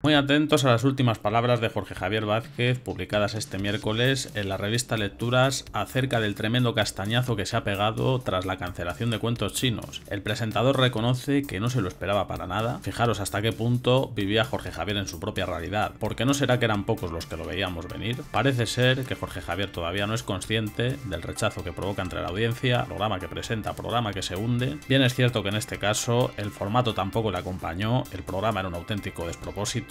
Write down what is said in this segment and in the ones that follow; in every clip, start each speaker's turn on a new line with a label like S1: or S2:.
S1: Muy atentos a las últimas palabras de Jorge Javier Vázquez, publicadas este miércoles en la revista Lecturas, acerca del tremendo castañazo que se ha pegado tras la cancelación de cuentos chinos. El presentador reconoce que no se lo esperaba para nada. Fijaros hasta qué punto vivía Jorge Javier en su propia realidad, porque no será que eran pocos los que lo veíamos venir. Parece ser que Jorge Javier todavía no es consciente del rechazo que provoca entre la audiencia, programa que presenta, programa que se hunde. Bien es cierto que en este caso el formato tampoco le acompañó, el programa era un auténtico despropósito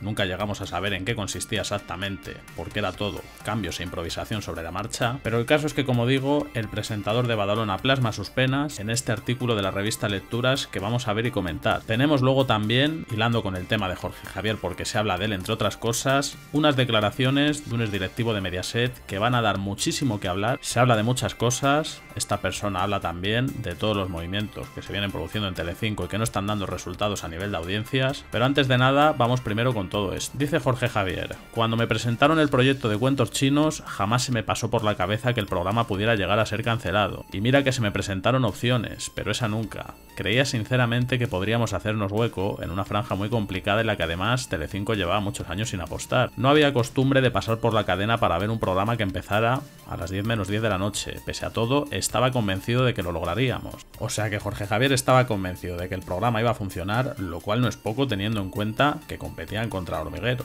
S1: nunca llegamos a saber en qué consistía exactamente, porque era todo cambios e improvisación sobre la marcha, pero el caso es que como digo, el presentador de Badalona plasma sus penas en este artículo de la revista Lecturas que vamos a ver y comentar. Tenemos luego también, hilando con el tema de Jorge Javier porque se habla de él entre otras cosas, unas declaraciones de un exdirectivo de Mediaset que van a dar muchísimo que hablar, se habla de muchas cosas, esta persona habla también de todos los movimientos que se vienen produciendo en Telecinco y que no están dando resultados a nivel de audiencias, pero antes de nada vamos primero con todo esto. Dice Jorge Javier, cuando me presentaron el proyecto de cuentos chinos, jamás se me pasó por la cabeza que el programa pudiera llegar a ser cancelado. Y mira que se me presentaron opciones, pero esa nunca. Creía sinceramente que podríamos hacernos hueco en una franja muy complicada en la que además Telecinco llevaba muchos años sin apostar. No había costumbre de pasar por la cadena para ver un programa que empezara a las 10 menos 10 de la noche. Pese a todo, estaba convencido de que lo lograríamos. O sea que Jorge Javier estaba convencido de que el programa iba a funcionar, lo cual no es poco teniendo en cuenta que competían contra Hormiguero.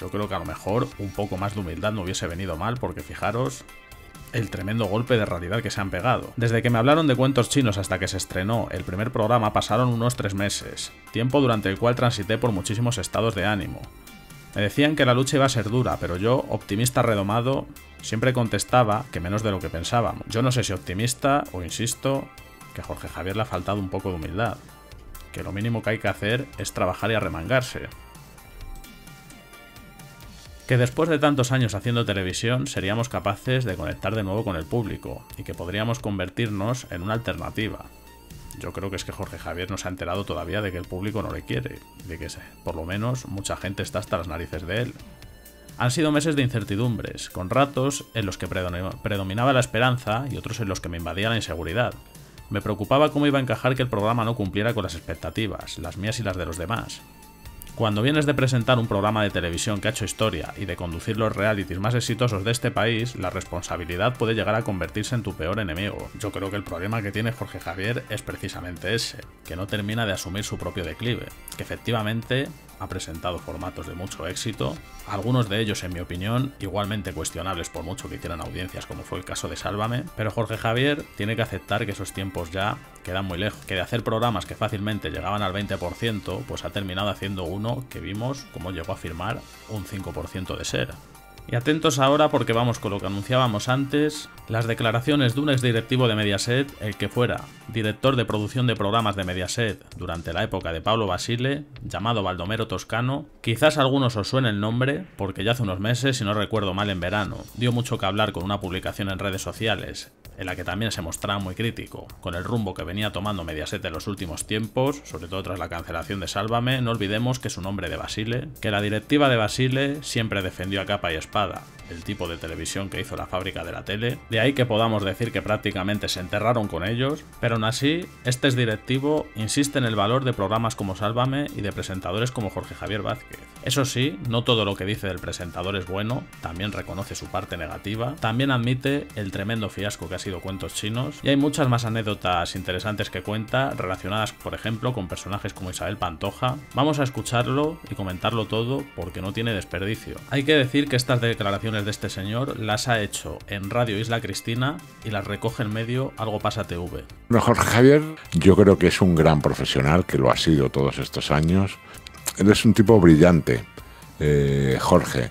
S1: Yo creo que a lo mejor un poco más de humildad no hubiese venido mal porque fijaros el tremendo golpe de realidad que se han pegado. Desde que me hablaron de cuentos chinos hasta que se estrenó el primer programa pasaron unos tres meses, tiempo durante el cual transité por muchísimos estados de ánimo. Me decían que la lucha iba a ser dura, pero yo, optimista redomado, siempre contestaba que menos de lo que pensábamos. Yo no sé si optimista o insisto que Jorge Javier le ha faltado un poco de humildad, que lo mínimo que hay que hacer es trabajar y arremangarse, que después de tantos años haciendo televisión seríamos capaces de conectar de nuevo con el público y que podríamos convertirnos en una alternativa. Yo creo que es que Jorge Javier no se ha enterado todavía de que el público no le quiere, de que por lo menos mucha gente está hasta las narices de él. Han sido meses de incertidumbres, con ratos en los que predominaba la esperanza y otros en los que me invadía la inseguridad. Me preocupaba cómo iba a encajar que el programa no cumpliera con las expectativas, las mías y las de los demás. Cuando vienes de presentar un programa de televisión que ha hecho historia y de conducir los realities más exitosos de este país, la responsabilidad puede llegar a convertirse en tu peor enemigo. Yo creo que el problema que tiene Jorge Javier es precisamente ese, que no termina de asumir su propio declive, que efectivamente ha presentado formatos de mucho éxito, algunos de ellos en mi opinión igualmente cuestionables por mucho que hicieran audiencias como fue el caso de Sálvame, pero Jorge Javier tiene que aceptar que esos tiempos ya quedan muy lejos, que de hacer programas que fácilmente llegaban al 20%, pues ha terminado haciendo uno que vimos como llegó a firmar un 5% de ser. Y atentos ahora porque vamos con lo que anunciábamos antes, las declaraciones de un exdirectivo de Mediaset, el que fuera director de producción de programas de Mediaset durante la época de Pablo Basile, llamado Baldomero Toscano. Quizás a algunos os suene el nombre, porque ya hace unos meses, si no recuerdo mal en verano, dio mucho que hablar con una publicación en redes sociales en la que también se mostraba muy crítico con el rumbo que venía tomando Mediaset en los últimos tiempos, sobre todo tras la cancelación de Sálvame, no olvidemos que su nombre de Basile, que la directiva de Basile siempre defendió a capa y espada el tipo de televisión que hizo la fábrica de la tele, de ahí que podamos decir que prácticamente se enterraron con ellos, pero aún así, este directivo insiste en el valor de programas como Sálvame y de presentadores como Jorge Javier Vázquez. Eso sí, no todo lo que dice del presentador es bueno, también reconoce su parte negativa, también admite el tremendo fiasco que ha sido Cuentos Chinos, y hay muchas más anécdotas interesantes que cuenta, relacionadas por ejemplo con personajes como Isabel Pantoja. Vamos a escucharlo y comentarlo todo porque no tiene desperdicio. Hay que decir que estas declaraciones de este señor las ha hecho en Radio Isla Cristina y las recoge en medio Algo Pasa TV.
S2: Jorge Javier, yo creo que es un gran profesional, que lo ha sido todos estos años. Él es un tipo brillante, eh, Jorge.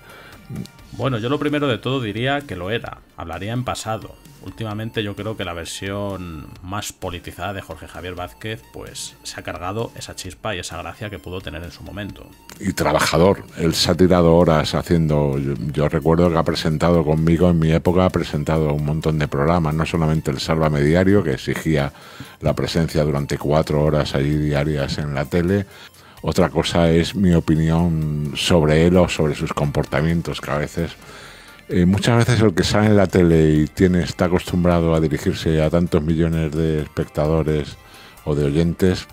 S1: Bueno, yo lo primero de todo diría que lo era, hablaría en pasado. Últimamente yo creo que la versión más politizada de Jorge Javier Vázquez pues se ha cargado esa chispa y esa gracia que pudo tener en su momento.
S2: Y trabajador, él se ha tirado horas haciendo, yo, recuerdo que ha presentado conmigo en mi época, ha presentado un montón de programas, no solamente el Sálvame Diario, que exigía la presencia durante cuatro horas allí diarias en la tele, otra cosa es mi opinión sobre él o sobre sus comportamientos, que a veces, eh, muchas veces el que sale en la tele y tiene, está acostumbrado a dirigirse a tantos millones de espectadores o de oyentes,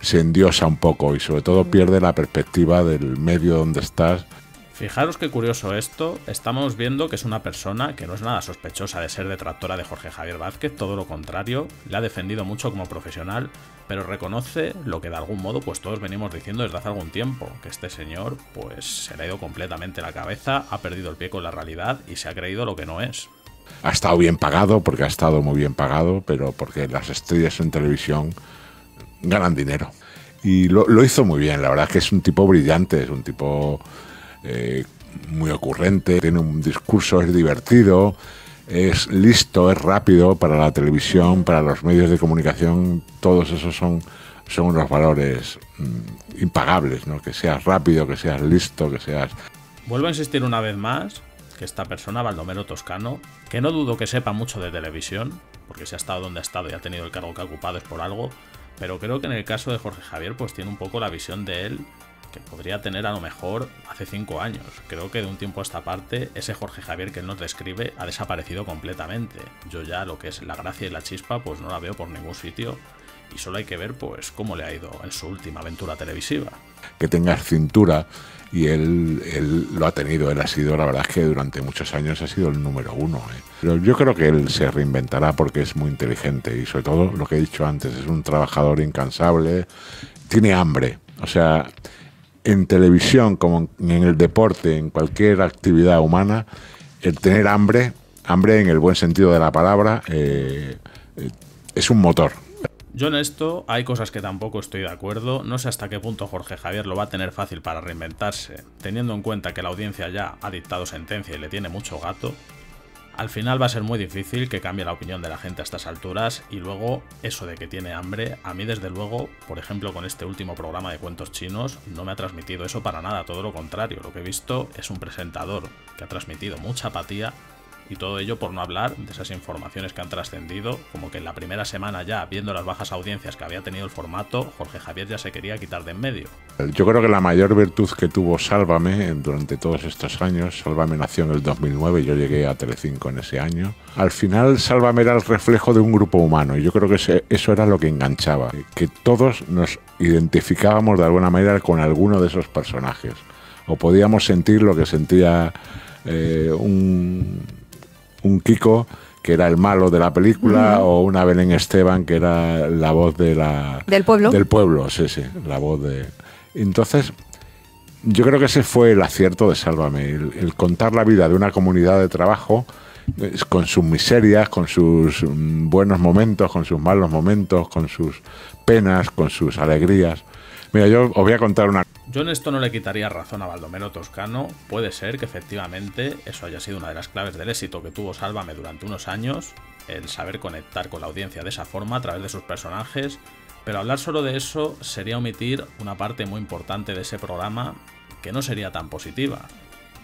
S2: se endiosa un poco y sobre todo pierde la perspectiva del medio donde estás
S1: Fijaros qué curioso esto, estamos viendo que es una persona que no es nada sospechosa de ser detractora de Jorge Javier Vázquez, todo lo contrario, le ha defendido mucho como profesional, pero reconoce lo que de algún modo pues todos venimos diciendo desde hace algún tiempo, que este señor pues se le ha ido completamente la cabeza, ha perdido el pie con la realidad y se ha creído lo que no es.
S2: Ha estado bien pagado, porque ha estado muy bien pagado, pero porque las estrellas en televisión ganan dinero. Y lo, lo hizo muy bien, la verdad es que es un tipo brillante, es un tipo eh, muy ocurrente, tiene un discurso, es divertido, es listo, es rápido para la televisión, para los medios de comunicación, todos esos son, son unos valores mm, impagables, ¿no? que seas rápido, que seas listo, que seas...
S1: Vuelvo a insistir una vez más que esta persona, Baldomero Toscano, que no dudo que sepa mucho de televisión, porque si ha estado donde ha estado y ha tenido el cargo que ha ocupado es por algo, pero creo que en el caso de Jorge Javier pues tiene un poco la visión de él que podría tener a lo mejor hace cinco años. Creo que de un tiempo a esta parte, ese Jorge Javier que él nos describe ha desaparecido completamente. Yo ya lo que es la gracia y la chispa, pues no la veo por ningún sitio. Y solo hay que ver, pues, cómo le ha ido en su última aventura televisiva.
S2: Que tengas cintura, y él, él, lo ha tenido, él ha sido, la verdad es que durante muchos años ha sido el número uno. ¿eh? Pero yo creo que él se reinventará porque es muy inteligente y sobre todo lo que he dicho antes, es un trabajador incansable, tiene hambre. O sea, en televisión como en el deporte, en cualquier actividad humana, el tener hambre, hambre en el buen sentido de la palabra, eh, eh, es un motor.
S1: Yo en esto hay cosas que tampoco estoy de acuerdo, no sé hasta qué punto Jorge Javier lo va a tener fácil para reinventarse, teniendo en cuenta que la audiencia ya ha dictado sentencia y le tiene mucho gato, al final va a ser muy difícil que cambie la opinión de la gente a estas alturas y luego eso de que tiene hambre, a mí desde luego, por ejemplo con este último programa de cuentos chinos, no me ha transmitido eso para nada, todo lo contrario, lo que he visto es un presentador que ha transmitido mucha apatía y todo ello por no hablar de esas informaciones que han trascendido, como que en la primera semana ya, viendo las bajas audiencias que había tenido el formato, Jorge Javier ya se quería quitar de en medio.
S2: Yo creo que la mayor virtud que tuvo Sálvame durante todos estos años, Sálvame nació en el 2009, yo llegué a Telecinco en ese año, al final Sálvame era el reflejo de un grupo humano y yo creo que eso era lo que enganchaba, que todos nos identificábamos de alguna manera con alguno de esos personajes o podíamos sentir lo que sentía eh, un un Kiko que era el malo de la película o una Belén Esteban que era la voz de la
S3: del pueblo
S2: del pueblo sí sí la voz de entonces yo creo que ese fue el acierto de Sálvame el, contar la vida de una comunidad de trabajo con sus miserias con sus mm, buenos momentos con sus malos momentos con sus penas con sus alegrías mira yo os voy a contar una
S1: yo en esto no le quitaría razón a Baldomero Toscano. Puede ser que efectivamente eso haya sido una de las claves del éxito que tuvo Sálvame durante unos años, el saber conectar con la audiencia de esa forma a través de sus personajes, pero hablar solo de eso sería omitir una parte muy importante de ese programa que no sería tan positiva,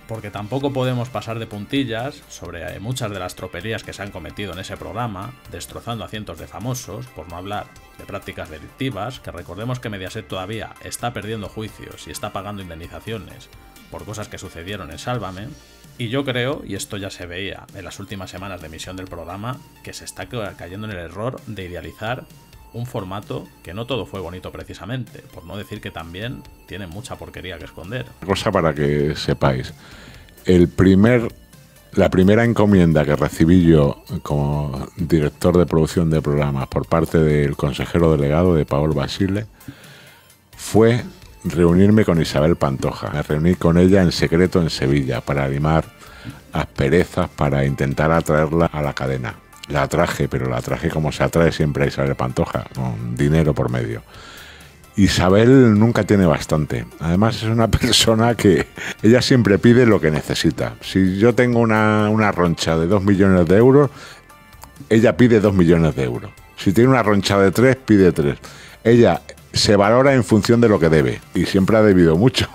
S1: porque tampoco podemos pasar de puntillas sobre eh, muchas de las tropelías que se han cometido en ese programa, destrozando a cientos de famosos, por no hablar de prácticas delictivas, que recordemos que Mediaset todavía está perdiendo juicios y está pagando indemnizaciones por cosas que sucedieron en Sálvame, y yo creo, y esto ya se veía en las últimas semanas de emisión del programa, que se está cayendo en el error de idealizar un formato que no todo fue bonito precisamente, por no decir que también tiene mucha porquería que esconder.
S2: Cosa para que sepáis, el primer, la primera encomienda que recibí yo como director de producción de programas por parte del consejero delegado de Paul Basile fue reunirme con Isabel Pantoja. Me reuní con ella en secreto en Sevilla para animar asperezas, para intentar atraerla a la cadena la traje, pero la traje como se atrae siempre a Isabel Pantoja, con dinero por medio. Isabel nunca tiene bastante. Además es una persona que ella siempre pide lo que necesita. Si yo tengo una, una roncha de 2 millones de euros, ella pide 2 millones de euros. Si tiene una roncha de 3, pide 3. Ella se valora en función de lo que debe y siempre ha debido mucho.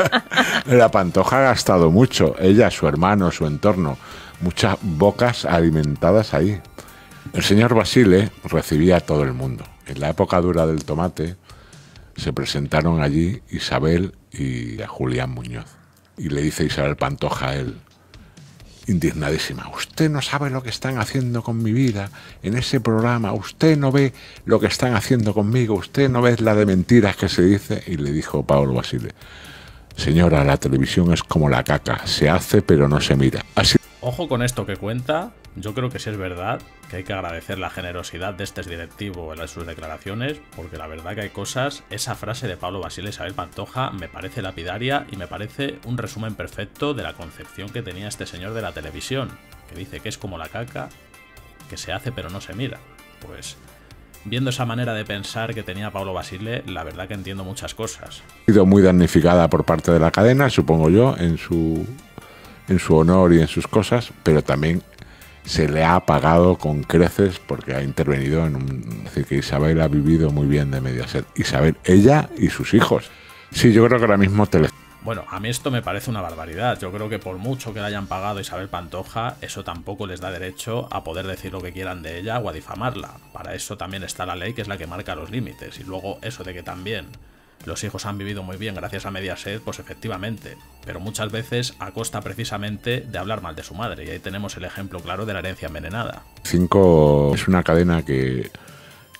S2: la Pantoja ha gastado mucho, ella, su hermano, su entorno muchas bocas alimentadas ahí. El señor Basile recibía a todo el mundo. En la época dura del tomate se presentaron allí Isabel y Julián Muñoz. Y le dice Isabel Pantoja a él, indignadísima. Usted no sabe lo que están haciendo con mi vida en ese programa. Usted no ve lo que están haciendo conmigo. Usted no ve la de mentiras que se dice. Y le dijo Pablo Basile, señora, la televisión es como la caca. Se hace pero no se mira. Así
S1: Ojo con esto que cuenta, yo creo que sí es verdad que hay que agradecer la generosidad de este directivo en sus declaraciones, porque la verdad que hay cosas, esa frase de Pablo Basile Isabel Pantoja me parece lapidaria y me parece un resumen perfecto de la concepción que tenía este señor de la televisión, que dice que es como la caca, que se hace pero no se mira. Pues viendo esa manera de pensar que tenía Pablo Basile, la verdad que entiendo muchas cosas.
S2: Ha sido muy damnificada por parte de la cadena, supongo yo, en su en su honor y en sus cosas, pero también se le ha pagado con creces porque ha intervenido en un... Es decir, que Isabel ha vivido muy bien de Mediaset. Isabel, ella y sus hijos. Sí, yo creo que ahora mismo Tele...
S1: Bueno, a mí esto me parece una barbaridad. Yo creo que por mucho que le hayan pagado Isabel Pantoja, eso tampoco les da derecho a poder decir lo que quieran de ella o a difamarla. Para eso también está la ley que es la que marca los límites. Y luego eso de que también los hijos han vivido muy bien gracias a Mediaset, pues efectivamente, pero muchas veces a costa precisamente de hablar mal de su madre, y ahí tenemos el ejemplo claro de la herencia envenenada.
S2: Cinco es una cadena que,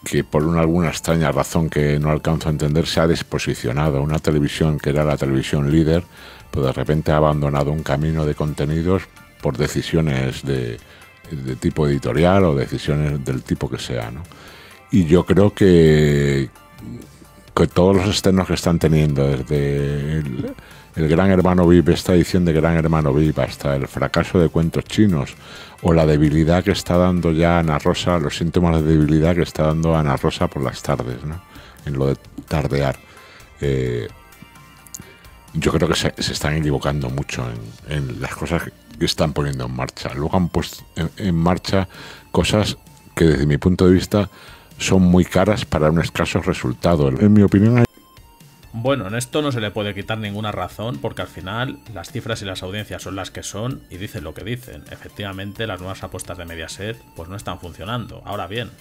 S2: que por una alguna extraña razón que no alcanzo a entender se ha desposicionado. Una televisión que era la televisión líder, pues de repente ha abandonado un camino de contenidos por decisiones de, de tipo editorial o decisiones del tipo que sea. ¿no? Y yo creo que, que todos los externos que están teniendo, desde el, Gran Hermano VIP, esta edición de Gran Hermano VIP, hasta el fracaso de cuentos chinos, o la debilidad que está dando ya Ana Rosa, los síntomas de debilidad que está dando Ana Rosa por las tardes, ¿no? en lo de tardear. Eh, yo creo que se, están equivocando mucho en, las cosas que están poniendo en marcha. Luego han puesto en marcha cosas que desde mi punto de vista son muy caras para un escaso resultado. En mi opinión,
S1: bueno, en esto no se le puede quitar ninguna razón porque al final las cifras y las audiencias son las que son y dicen lo que dicen. Efectivamente, las nuevas apuestas de Mediaset pues no están funcionando. Ahora bien,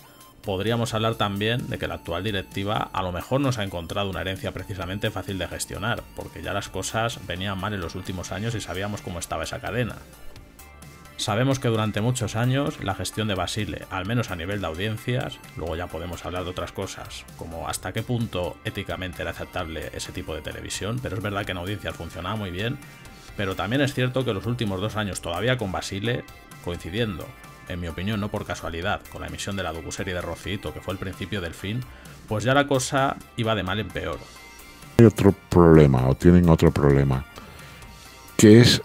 S1: podríamos hablar también de que la actual directiva a lo mejor nos ha encontrado una herencia precisamente fácil de gestionar, porque ya las cosas venían mal en los últimos años y sabíamos cómo estaba esa cadena. Sabemos que durante muchos años la gestión de Basile, al menos a nivel de audiencias, luego ya podemos hablar de otras cosas, como hasta qué punto éticamente era aceptable ese tipo de televisión, pero es verdad que en audiencias funcionaba muy bien, pero también es cierto que los últimos dos años todavía con Basile, coincidiendo, en mi opinión no por casualidad, con la emisión de la docuserie de Rocito, que fue el principio del fin, pues ya la cosa iba de mal en peor.
S2: Hay otro problema, o tienen otro problema, que es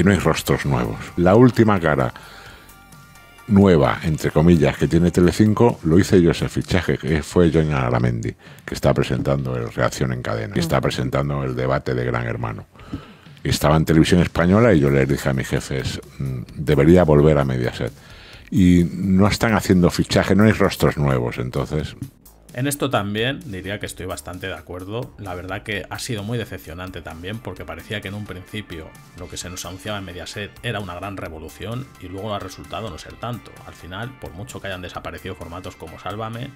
S2: que no hay rostros nuevos. La última cara nueva, entre comillas, que tiene Telecinco, lo hice yo ese fichaje, que fue Johnny Aramendi, que está presentando el Reacción en Cadena, que está presentando el debate de Gran Hermano. Estaba en televisión española y yo le dije a mis jefes, mm, debería volver a Mediaset. Y no están haciendo fichaje, no hay rostros nuevos, entonces
S1: en esto también diría que estoy bastante de acuerdo. La verdad que ha sido muy decepcionante también porque parecía que en un principio lo que se nos anunciaba en Mediaset era una gran revolución y luego ha resultado no ser tanto. Al final, por mucho que hayan desaparecido formatos como Sálvame,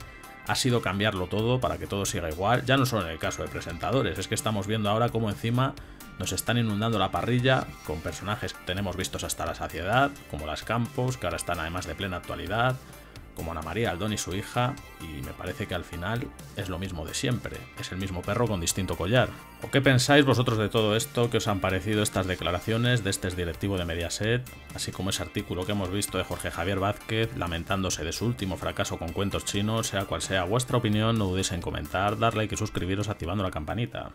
S1: ha sido cambiarlo todo para que todo siga igual, ya no solo en el caso de presentadores, es que estamos viendo ahora cómo encima nos están inundando la parrilla con personajes que tenemos vistos hasta la saciedad, como las Campos, que ahora están además de plena actualidad, como Ana María Aldón y su hija, y me parece que al final es lo mismo de siempre, es el mismo perro con distinto collar. ¿O qué pensáis vosotros de todo esto? ¿Qué os han parecido estas declaraciones de este directivo de Mediaset, así como ese artículo que hemos visto de Jorge Javier Vázquez lamentándose de su último fracaso con cuentos chinos? Sea cual sea vuestra opinión, no dudéis en comentar, dar like y suscribiros activando la campanita.